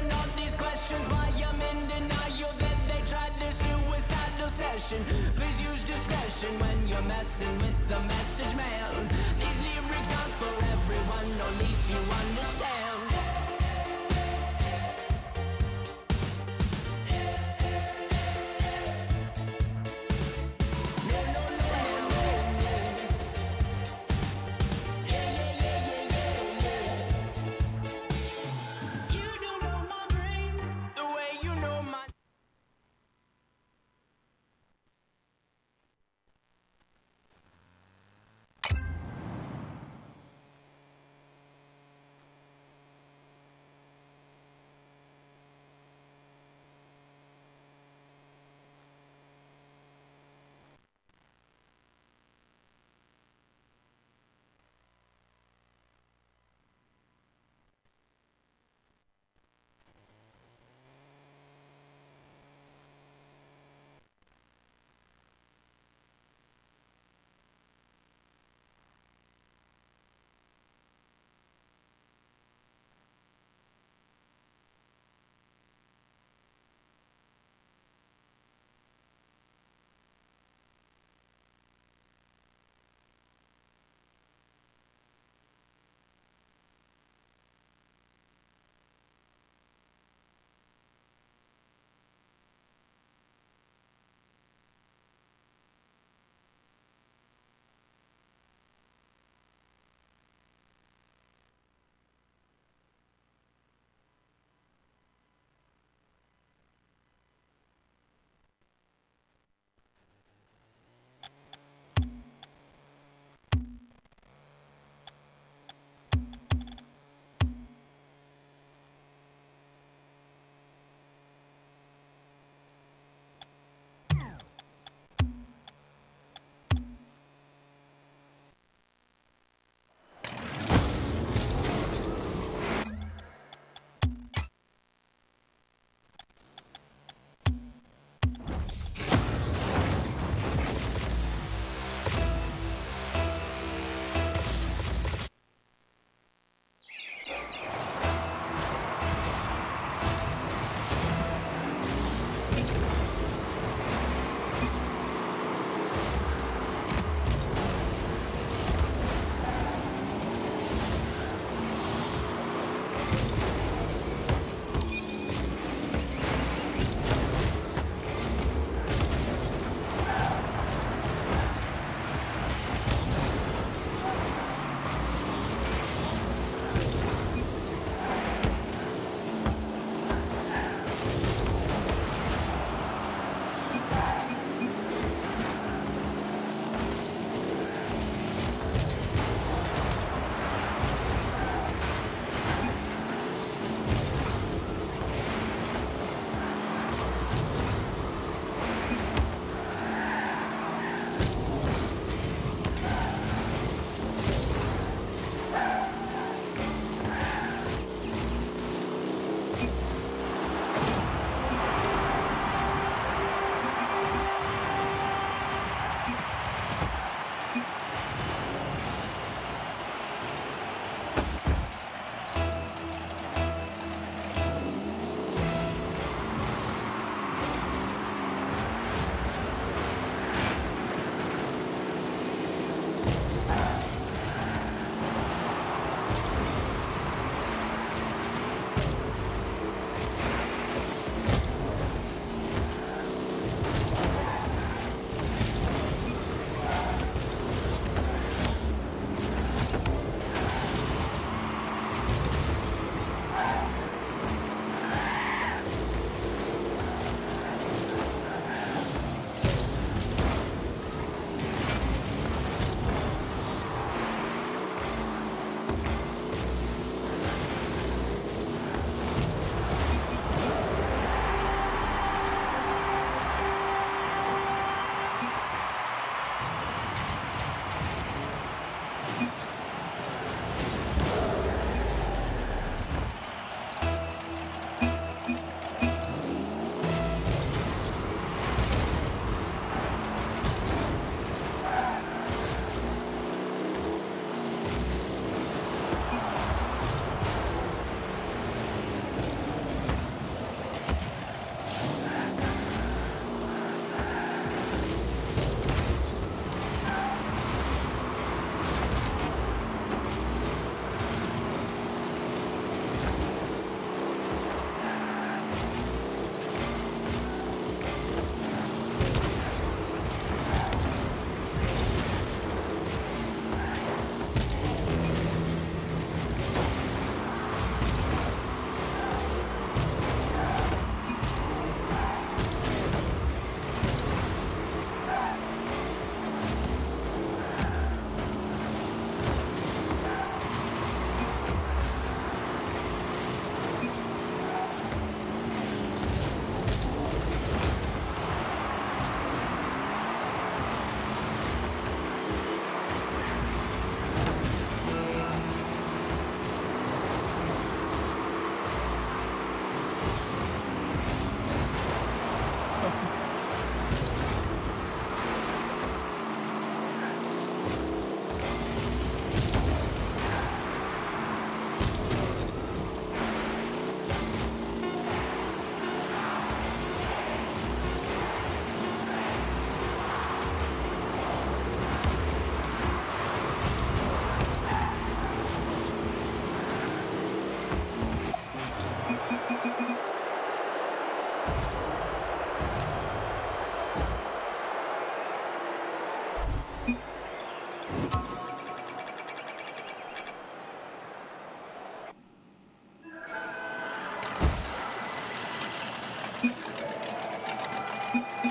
asking all these questions why I'm in denial that they tried this suicidal session. Please use discretion when you're messing with the message man. These lyrics aren't for everyone, only if you understand. Thank